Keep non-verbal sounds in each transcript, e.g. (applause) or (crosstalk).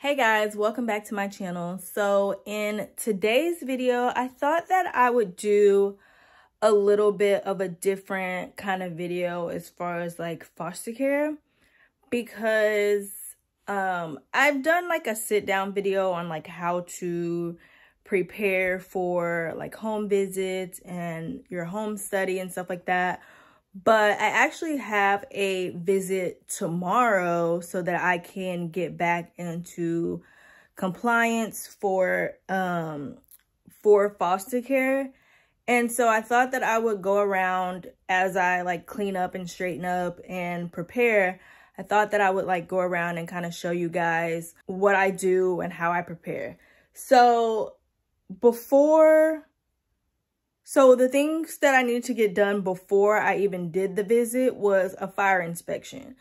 Hey guys, welcome back to my channel. So in today's video, I thought that I would do a little bit of a different kind of video as far as like foster care because um, I've done like a sit down video on like how to prepare for like home visits and your home study and stuff like that but I actually have a visit tomorrow so that I can get back into compliance for um for foster care. And so I thought that I would go around as I like clean up and straighten up and prepare. I thought that I would like go around and kind of show you guys what I do and how I prepare. So before so the things that I needed to get done before I even did the visit was a fire inspection.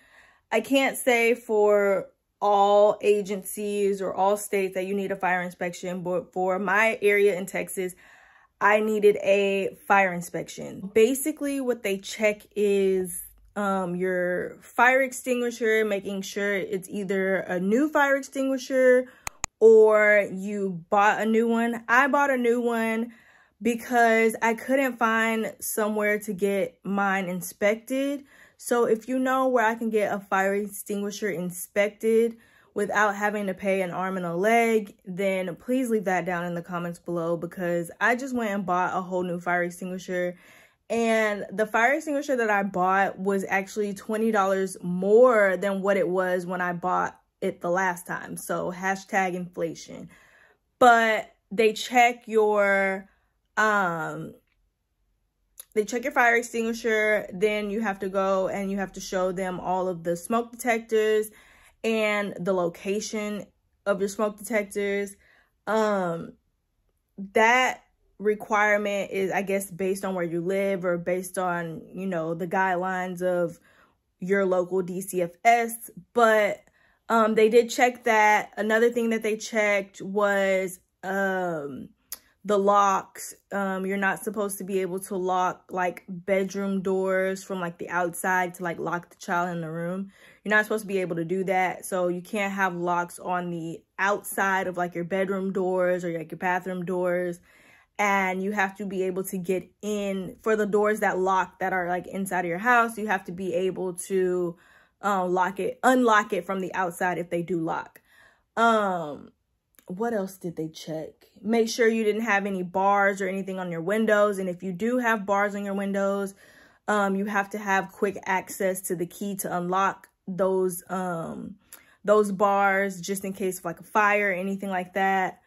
I can't say for all agencies or all states that you need a fire inspection, but for my area in Texas, I needed a fire inspection. Basically, what they check is um, your fire extinguisher, making sure it's either a new fire extinguisher or you bought a new one. I bought a new one because I couldn't find somewhere to get mine inspected. So if you know where I can get a fire extinguisher inspected without having to pay an arm and a leg, then please leave that down in the comments below because I just went and bought a whole new fire extinguisher and the fire extinguisher that I bought was actually $20 more than what it was when I bought it the last time. So hashtag inflation. But they check your um they check your fire extinguisher then you have to go and you have to show them all of the smoke detectors and the location of your smoke detectors. Um that requirement is i guess based on where you live or based on you know the guidelines of your local dcfs but um they did check that. Another thing that they checked was um the locks um you're not supposed to be able to lock like bedroom doors from like the outside to like lock the child in the room. You're not supposed to be able to do that. So you can't have locks on the outside of like your bedroom doors or like your bathroom doors. And you have to be able to get in. For the doors that lock that are like inside of your house you have to be able to um lock it unlock it from the outside if they do lock. Um what else did they check? Make sure you didn't have any bars or anything on your windows. And if you do have bars on your windows, um, you have to have quick access to the key to unlock those um, those bars just in case of like a fire or anything like that.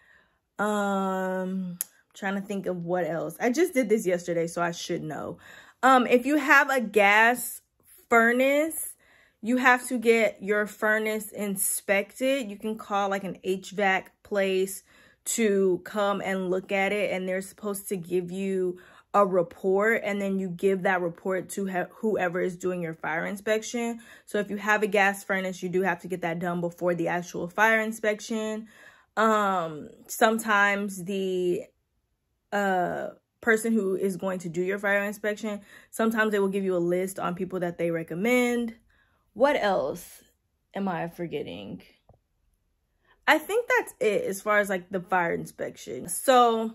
Um, trying to think of what else. I just did this yesterday, so I should know. Um, if you have a gas furnace, you have to get your furnace inspected. You can call like an HVAC place to come and look at it and they're supposed to give you a report and then you give that report to whoever is doing your fire inspection. So if you have a gas furnace, you do have to get that done before the actual fire inspection. Um, sometimes the uh, person who is going to do your fire inspection, sometimes they will give you a list on people that they recommend. What else am I forgetting? I think that's it as far as like the fire inspection. So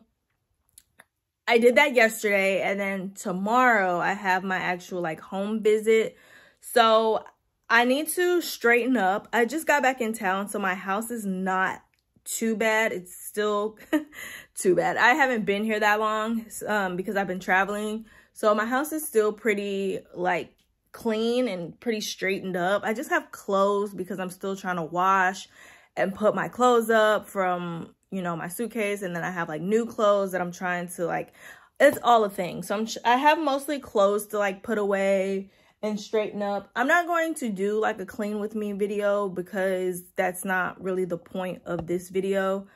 I did that yesterday and then tomorrow I have my actual like home visit. So I need to straighten up. I just got back in town so my house is not too bad. It's still (laughs) too bad. I haven't been here that long um, because I've been traveling. So my house is still pretty like clean and pretty straightened up. I just have clothes because I'm still trying to wash and put my clothes up from, you know, my suitcase. And then I have like new clothes that I'm trying to like, it's all a thing. So I'm, I have mostly clothes to like put away and straighten up. I'm not going to do like a clean with me video because that's not really the point of this video.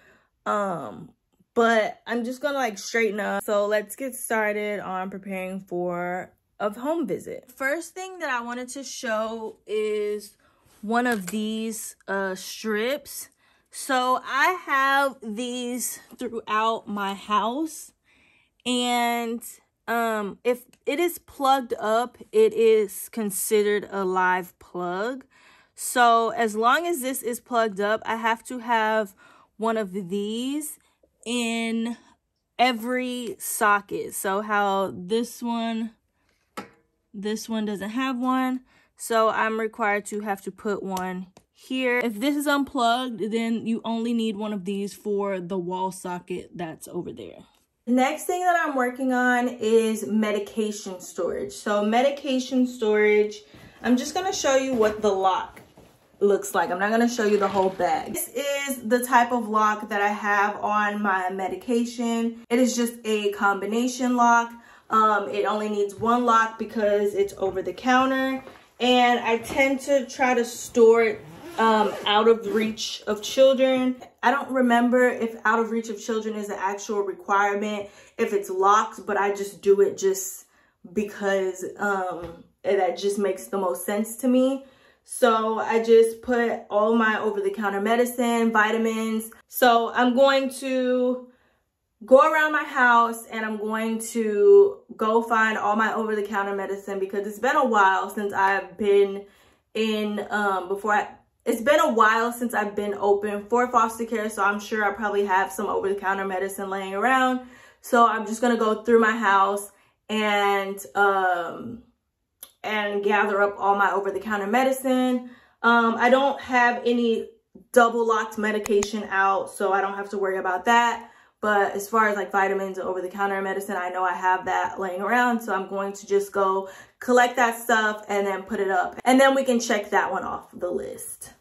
Um, but I'm just gonna like straighten up. So let's get started on preparing for a home visit. First thing that I wanted to show is one of these uh, strips. So I have these throughout my house and um, if it is plugged up, it is considered a live plug. So as long as this is plugged up, I have to have one of these in every socket. So how this one, this one doesn't have one. So I'm required to have to put one here. If this is unplugged, then you only need one of these for the wall socket that's over there. The next thing that I'm working on is medication storage. So medication storage, I'm just gonna show you what the lock looks like. I'm not going to show you the whole bag. This is the type of lock that I have on my medication. It is just a combination lock. Um, it only needs one lock because it's over the counter. And I tend to try to store it um, out of reach of children. I don't remember if out of reach of children is an actual requirement, if it's locked, but I just do it just because um, that just makes the most sense to me. So I just put all my over-the-counter medicine, vitamins. So I'm going to go around my house and I'm going to go find all my over-the-counter medicine because it's been a while since I've been in, um, before I, it's been a while since I've been open for foster care. So I'm sure I probably have some over-the-counter medicine laying around. So I'm just going to go through my house and, um, and gather up all my over-the-counter medicine. Um, I don't have any double locked medication out, so I don't have to worry about that. But as far as like vitamins and over-the-counter medicine, I know I have that laying around. So I'm going to just go collect that stuff and then put it up. And then we can check that one off the list.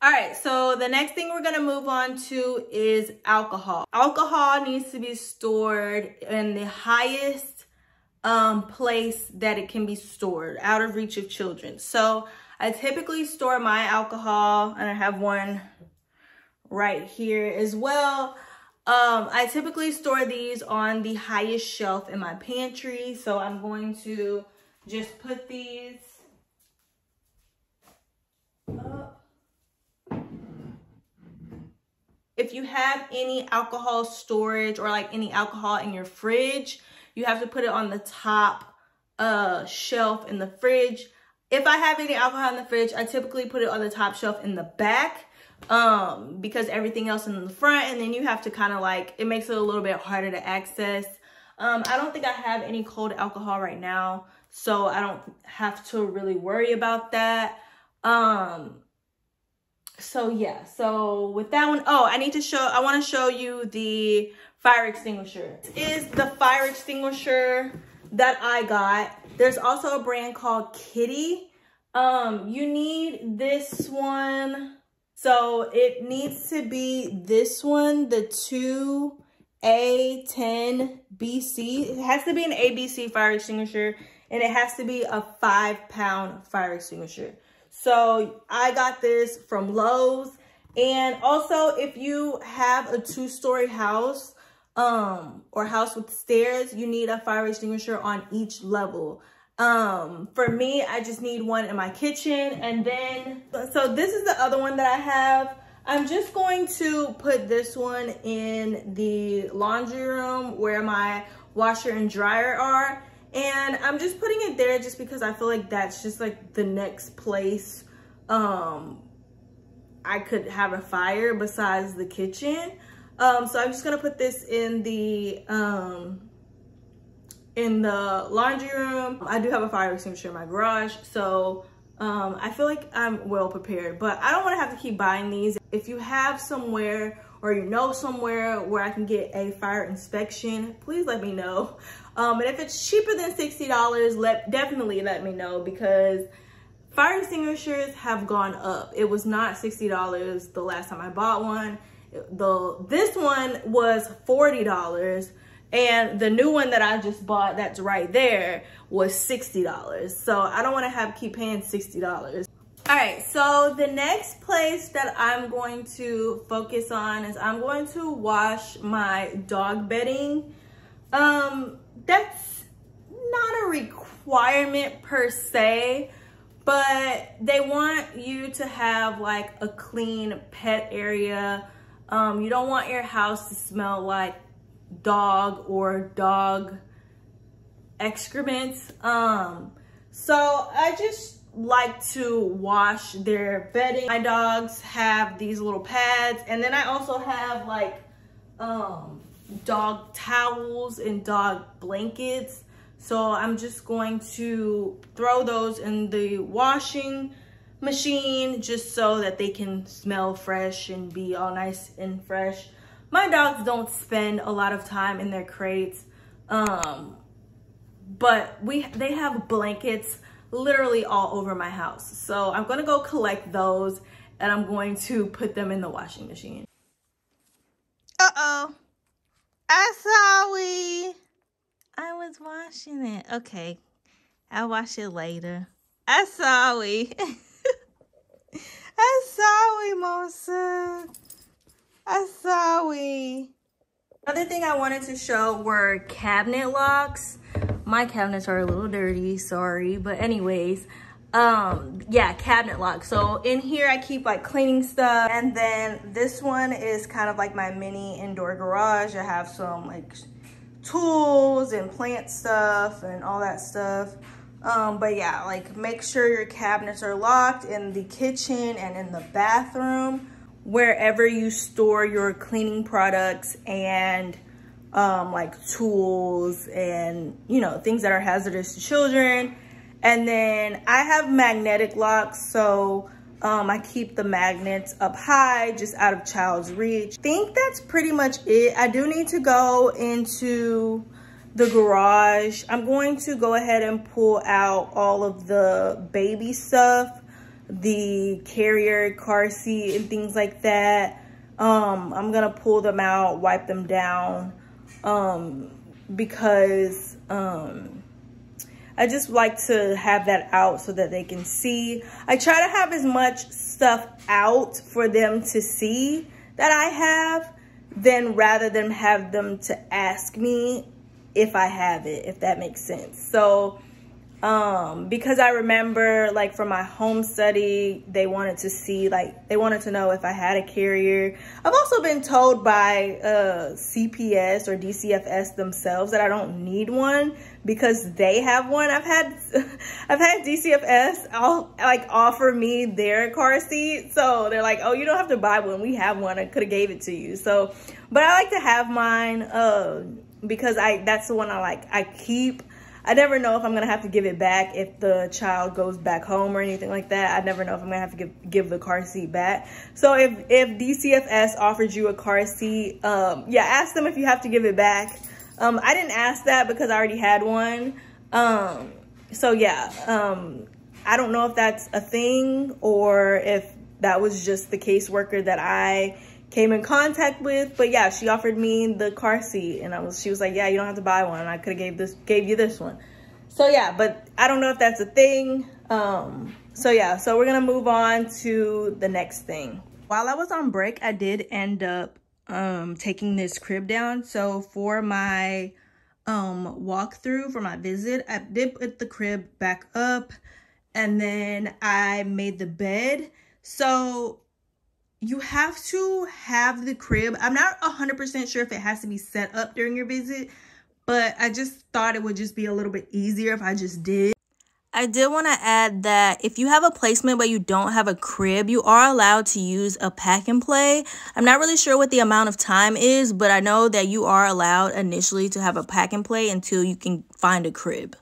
All right, so the next thing we're gonna move on to is alcohol. Alcohol needs to be stored in the highest um, place that it can be stored out of reach of children. So I typically store my alcohol and I have one right here as well. Um, I typically store these on the highest shelf in my pantry. So I'm going to just put these up. If you have any alcohol storage or like any alcohol in your fridge, you have to put it on the top uh, shelf in the fridge. If I have any alcohol in the fridge, I typically put it on the top shelf in the back um, because everything else in the front and then you have to kind of like, it makes it a little bit harder to access. Um, I don't think I have any cold alcohol right now, so I don't have to really worry about that. Um, so yeah, so with that one, oh, I need to show, I want to show you the fire extinguisher. This is the fire extinguisher that I got. There's also a brand called Kidde. Um, you need this one. So it needs to be this one, the 2A10BC. It has to be an ABC fire extinguisher and it has to be a five pound fire extinguisher. So I got this from Lowe's. And also if you have a two story house, um, or house with stairs, you need a fire extinguisher on each level. Um, for me, I just need one in my kitchen. And then, so this is the other one that I have. I'm just going to put this one in the laundry room where my washer and dryer are. And I'm just putting it there just because I feel like that's just like the next place um, I could have a fire besides the kitchen. Um, so I'm just gonna put this in the um, in the laundry room. I do have a fire extinguisher in my garage, so um, I feel like I'm well prepared, but I don't wanna have to keep buying these. If you have somewhere or you know somewhere where I can get a fire inspection, please let me know. Um, and if it's cheaper than $60, let definitely let me know because fire extinguishers have gone up. It was not $60 the last time I bought one the this one was $40 and the new one that I just bought that's right there was $60. So I don't want to have keep paying $60. All right, so the next place that I'm going to focus on is I'm going to wash my dog bedding. Um, that's not a requirement per se, but they want you to have like a clean pet area um, you don't want your house to smell like dog or dog excrement. Um, so I just like to wash their bedding. My dogs have these little pads and then I also have like um, dog towels and dog blankets. So I'm just going to throw those in the washing machine just so that they can smell fresh and be all nice and fresh. My dogs don't spend a lot of time in their crates. Um, but we they have blankets literally all over my house. So I'm gonna go collect those and I'm going to put them in the washing machine. Uh-oh. I saw we. I was washing it. Okay. I'll wash it later. I saw we. (laughs) I saw we, Mosa. I saw we. Another thing I wanted to show were cabinet locks. My cabinets are a little dirty, sorry. But anyways, um yeah cabinet lock so in here i keep like cleaning stuff and then this one is kind of like my mini indoor garage i have some like tools and plant stuff and all that stuff um but yeah like make sure your cabinets are locked in the kitchen and in the bathroom wherever you store your cleaning products and um like tools and you know things that are hazardous to children and then I have magnetic locks, so um, I keep the magnets up high, just out of child's reach. think that's pretty much it. I do need to go into the garage. I'm going to go ahead and pull out all of the baby stuff, the carrier, car seat, and things like that. Um, I'm gonna pull them out, wipe them down, um, because um, I just like to have that out so that they can see. I try to have as much stuff out for them to see that I have then rather than have them to ask me if I have it, if that makes sense. So um because i remember like from my home study they wanted to see like they wanted to know if i had a carrier. I've also been told by uh cps or dcfs themselves that i don't need one because they have one. I've had (laughs) i've had dcfs all like offer me their car seat. So they're like oh you don't have to buy one. We have one. I could have gave it to you. So but i like to have mine uh because i that's the one i like. I keep I never know if I'm gonna have to give it back if the child goes back home or anything like that. I never know if I'm gonna have to give, give the car seat back. So if, if DCFS offered you a car seat, um, yeah, ask them if you have to give it back. Um, I didn't ask that because I already had one. Um, so yeah, um, I don't know if that's a thing or if that was just the caseworker that I came in contact with. But yeah, she offered me the car seat and I was she was like, yeah, you don't have to buy one. I could have gave this gave you this one. So yeah, but I don't know if that's a thing. Um, so yeah, so we're gonna move on to the next thing. While I was on break, I did end up um, taking this crib down. So for my um, walkthrough, for my visit, I did put the crib back up and then I made the bed. So you have to have the crib. I'm not 100% sure if it has to be set up during your visit, but I just thought it would just be a little bit easier if I just did. I did want to add that if you have a placement but you don't have a crib, you are allowed to use a pack and play. I'm not really sure what the amount of time is, but I know that you are allowed initially to have a pack and play until you can find a crib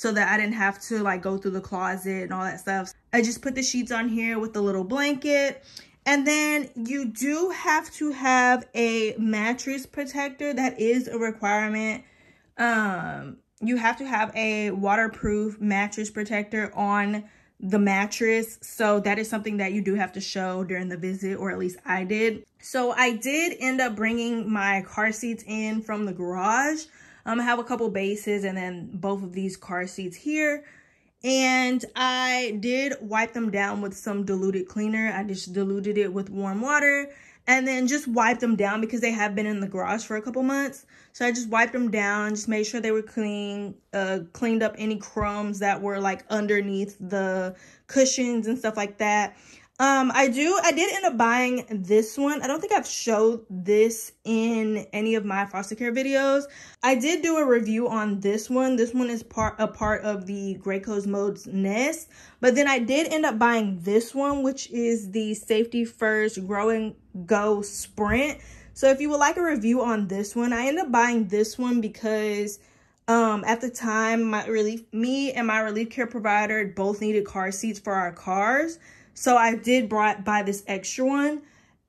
so that I didn't have to like go through the closet and all that stuff. I just put the sheets on here with the little blanket. And then you do have to have a mattress protector. That is a requirement. Um, you have to have a waterproof mattress protector on the mattress. So that is something that you do have to show during the visit, or at least I did. So I did end up bringing my car seats in from the garage. Um, I have a couple bases and then both of these car seats here. And I did wipe them down with some diluted cleaner. I just diluted it with warm water and then just wiped them down because they have been in the garage for a couple months. So I just wiped them down, just made sure they were clean, uh, cleaned up any crumbs that were like underneath the cushions and stuff like that. Um, I do, I did end up buying this one. I don't think I've showed this in any of my foster care videos. I did do a review on this one. This one is part a part of the Grey Mode's Nest. But then I did end up buying this one, which is the Safety First Grow and Go Sprint. So if you would like a review on this one, I ended up buying this one because um, at the time, my relief, me and my relief care provider both needed car seats for our cars. So I did buy this extra one.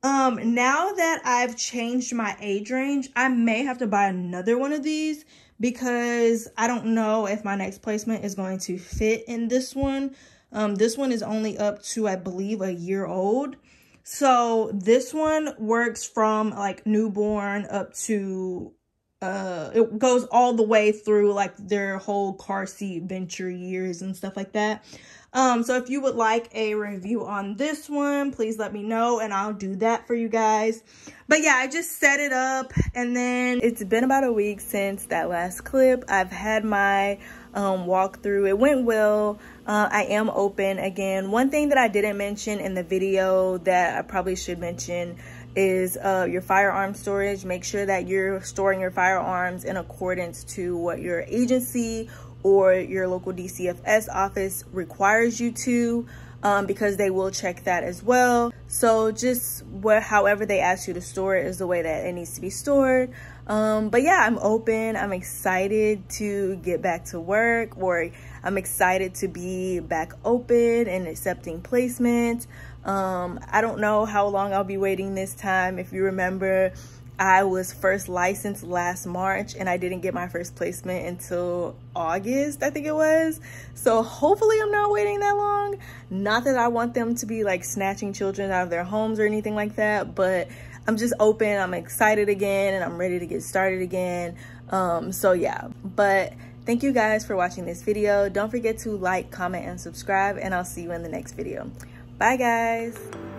Um, now that I've changed my age range, I may have to buy another one of these because I don't know if my next placement is going to fit in this one. Um, this one is only up to, I believe, a year old. So this one works from like newborn up to, uh, it goes all the way through like their whole car seat venture years and stuff like that. Um, so if you would like a review on this one, please let me know and I'll do that for you guys. But yeah, I just set it up and then it's been about a week since that last clip. I've had my um, walkthrough. It went well. Uh, I am open again. One thing that I didn't mention in the video that I probably should mention is uh, your firearm storage. Make sure that you're storing your firearms in accordance to what your agency or your local DCFS office requires you to um, because they will check that as well. So just what, however they ask you to store it is the way that it needs to be stored. Um, but yeah, I'm open. I'm excited to get back to work or I'm excited to be back open and accepting placement. Um, I don't know how long I'll be waiting this time. If you remember, I was first licensed last March and I didn't get my first placement until August, I think it was. So hopefully I'm not waiting that long. Not that I want them to be like snatching children out of their homes or anything like that, but I'm just open, I'm excited again and I'm ready to get started again. Um, so yeah, but thank you guys for watching this video. Don't forget to like, comment, and subscribe and I'll see you in the next video. Bye guys.